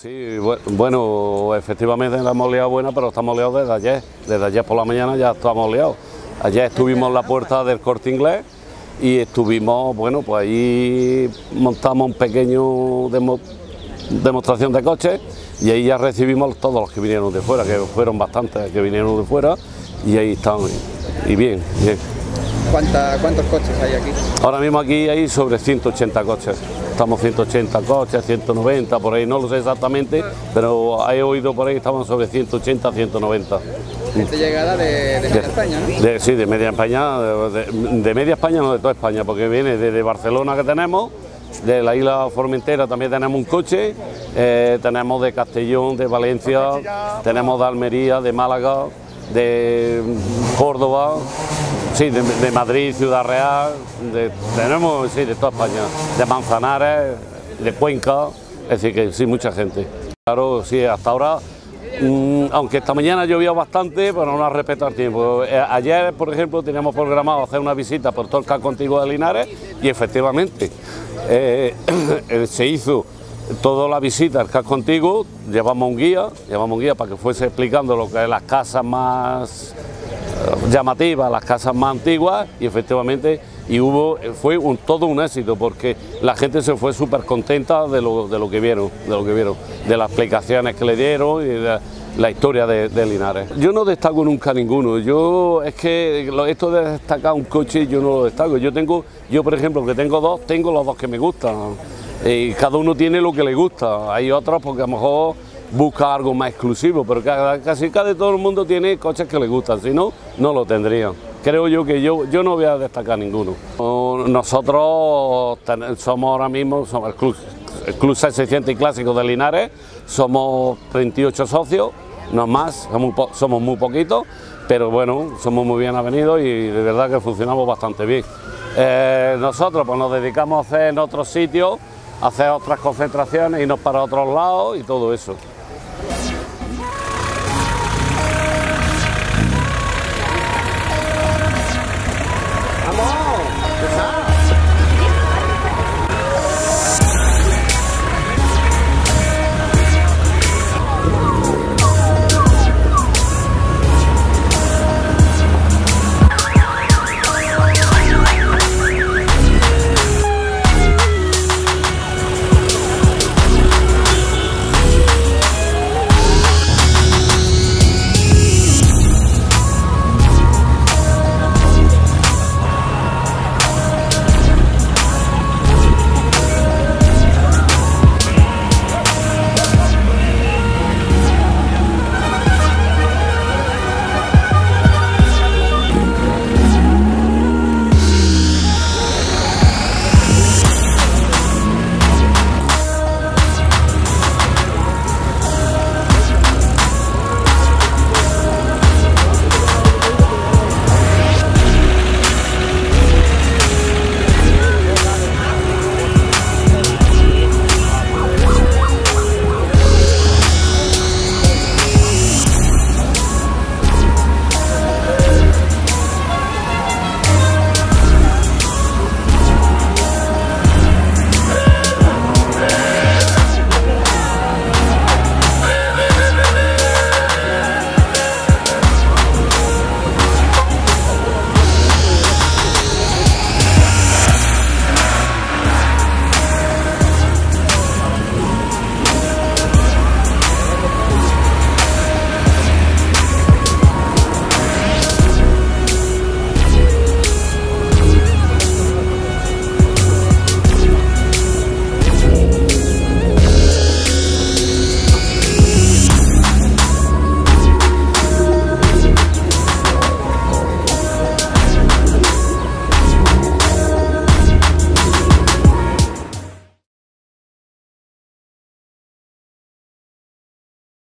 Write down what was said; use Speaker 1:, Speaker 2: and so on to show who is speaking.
Speaker 1: Sí, bueno, efectivamente la hemos liado buena, pero estamos liados desde ayer. Desde ayer por la mañana ya estamos liados. Ayer estuvimos en la puerta del corte inglés y estuvimos, bueno, pues ahí montamos un pequeño demostración de coches y ahí ya recibimos todos los que vinieron de fuera, que fueron bastantes que vinieron de fuera y ahí están, y bien, bien.
Speaker 2: ¿Cuántos coches hay aquí?
Speaker 1: Ahora mismo aquí hay sobre 180 coches. Estamos 180 coches, 190, por ahí, no lo sé exactamente, pero he oído por ahí que estamos sobre 180, 190.
Speaker 2: ¿Esta llegada de, media España, ¿no?
Speaker 1: sí, de media España, de, media España, no de toda España, porque viene desde Barcelona que tenemos, de la isla Formentera también tenemos un coche, eh, tenemos de Castellón, de Valencia, tenemos de Almería, de Málaga, de Córdoba, sí, de, Madrid, Ciudad Real, tenemos sí, de toda España, de Manzanares, de Cuenca, es decir que sí, mucha gente. Claro, sí, hasta ahora, mm, aunque esta mañana llovió bastante, pero no nos respeta el tiempo. Eh, ayer, por ejemplo, teníamos programado hacer una visita por todo el casco antiguo de Linares y efectivamente eh, se hizo toda la visita al casco antiguo, llevamos un guía, llevamos un guía para que fuese explicando lo que es las casas más eh, llamativas, las casas más antiguas y efectivamente y hubo, fue un, todo un éxito porque la gente se fue súper contenta de lo, de lo que vieron, de lo que vieron, de las explicaciones que le dieron la historia de, Linares. Yo no destaco nunca ninguno, yo es que esto de destacar un coche yo no lo destaco, yo tengo, yo por ejemplo que tengo dos, tengo los dos que me gustan y cada uno tiene lo que le gusta. Hay otros porque a lo mejor busca algo más exclusivo, pero casi casi todo el mundo tiene coches que le gustan, si no, no lo tendrían. Creo yo que yo, yo no voy a destacar ninguno. Nosotros somos ahora mismo somos el Club, el Club 600 y Clásico de Linares, somos 28 socios, no más, somos, muy poquitos, pero bueno, somos muy bien avenidos y de verdad que funcionamos bastante bien. Eh, nosotros pues, nos dedicamos a hacer en otros sitios hacer otras concentraciones, irnos para otros lados y todo eso.